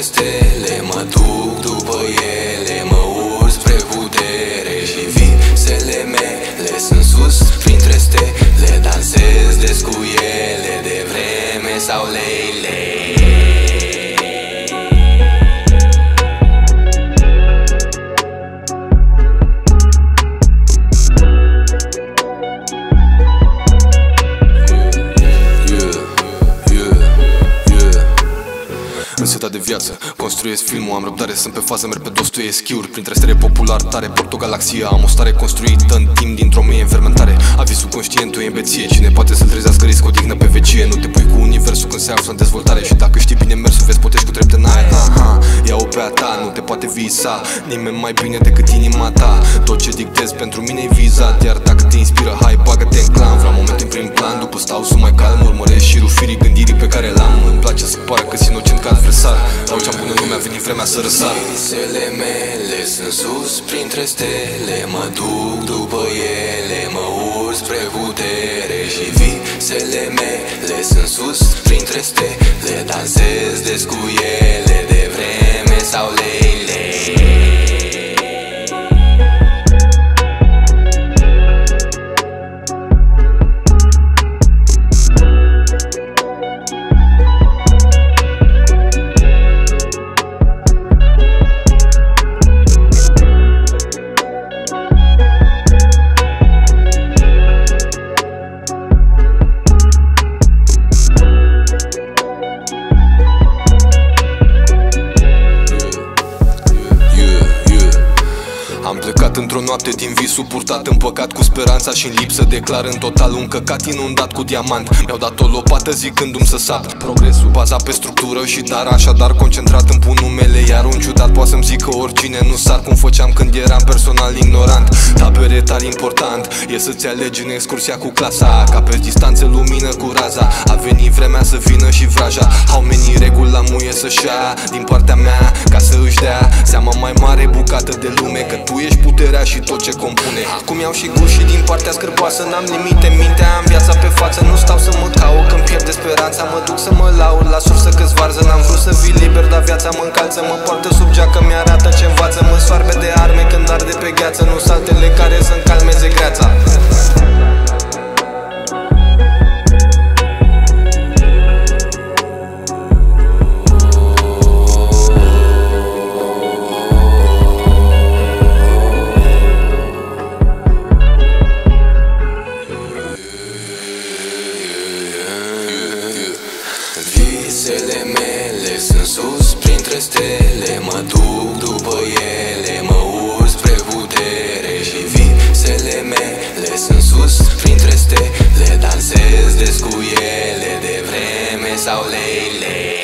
printre Însetat de viață, construiesc filmul, am răbdare, sunt pe fază, merg pe Dostoevski-uri Printre stele popular tare, port o galaxie Am o stare construită în timp dintr-o mie în fermentare Avisul conștientul e în beție, cine poate să-l trezească risc o dignă pe vecie. Nu te pui cu universul când se află în dezvoltare Și dacă știi bine mersul, vezi potești cu trepte în aer. Aha, ia-o pe a ta, nu te poate visa. Nimeni mai bine decât inima ta. Tot ce dictezi pentru mine e vizat Iar dacă te inspiră, hai, bagă-te în clan. Vreau moment în prim plan, după stau să mai calm Urmăresc venit vremea să răsar. Visele mele sunt sus printre stele Mă duc după ele, mă urc spre putere Și visele mele sunt sus printre stele Dansez des cu ele de vreme sau leile. Yeah, într-o noapte din visul purtat în păcat cu speranța și în lipsă Declar în total un căcat inundat cu diamant. Mi-au dat o lopată zicându-mi să sap Progresul. Baza pe structură și dar Așadar concentrat îmi pun numele Iar un ciudat poate să-mi zică oricine Nu sar cum făceam când eram personal ignorant. Tabere tare important E să-ți alegi în excursia cu clasa Ca pe distanțe lumină cu raza. A venit vremea să vină și vraja. Au menit reguli la muie să-și ia Din partea mea ca să își dea Seama mai mare bucată de lume Că tu ești puterea și tot ce compune. Acum iau și guși din partea scârboasă N-am limite, mintea am viața pe față Nu stau să mă caut. Când pierd speranța Mă duc să mă laud. La sursă că-ți varză N-am vrut să vii liber, dar viața mă încalță Mă poartă sub geacă, mi-arată ce învață. Mă soarbe de arme când arde pe gheață Nu saltele care să-mi calmeze greața visele mele Sunt sus printre stele Mă duc după ele Mă urc spre putere Și visele mele Sunt sus printre stele Dansez des cu ele De vreme sau lei, lei